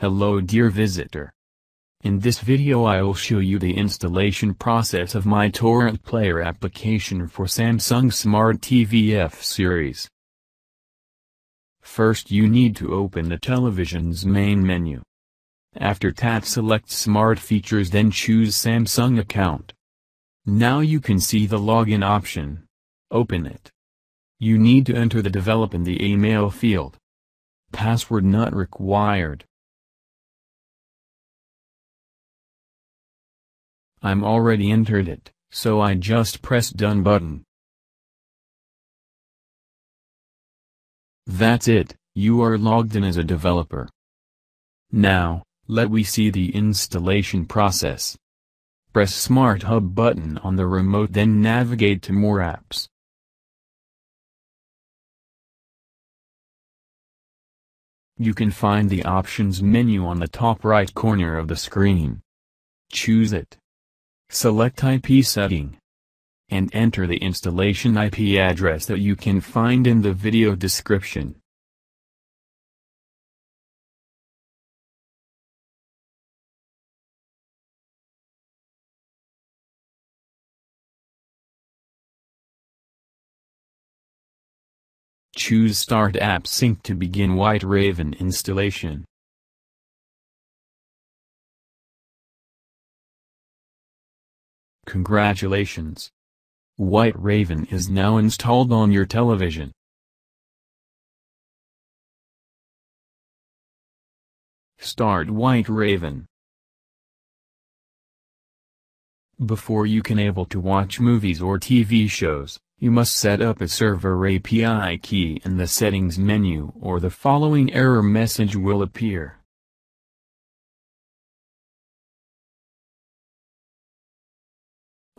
Hello dear visitor. In this video I will show you the installation process of my torrent player application for Samsung Smart TV F series. First you need to open the television's main menu. After that select Smart Features then choose Samsung account. Now you can see the login option. Open it. You need to enter the develop in the email field. Password not required. I'm already entered it, so I just press done button. That's it, you are logged in as a developer. Now, let we see the installation process. Press Smart Hub button on the remote then navigate to more apps. You can find the options menu on the top right corner of the screen. Choose it. Select IP setting. And enter the installation IP address that you can find in the video description. Choose Start App Sync to begin White Raven installation. Congratulations! White Raven is now installed on your television. Start White Raven. Before you can able to watch movies or TV shows, you must set up a server API key in the settings menu or the following error message will appear.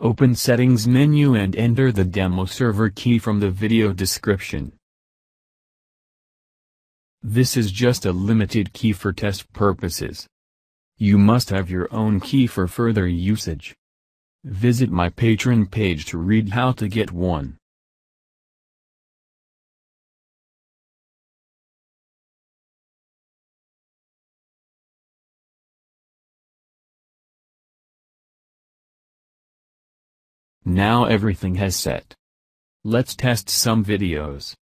Open Settings menu and enter the demo server key from the video description. This is just a limited key for test purposes. You must have your own key for further usage. Visit my Patreon page to read how to get one. Now everything has set. Let's test some videos.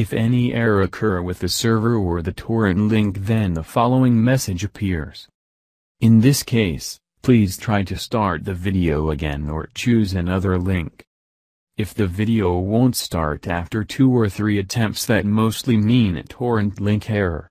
If any error occur with the server or the torrent link then the following message appears. In this case, please try to start the video again or choose another link. If the video won't start after two or three attempts that mostly mean a torrent link error.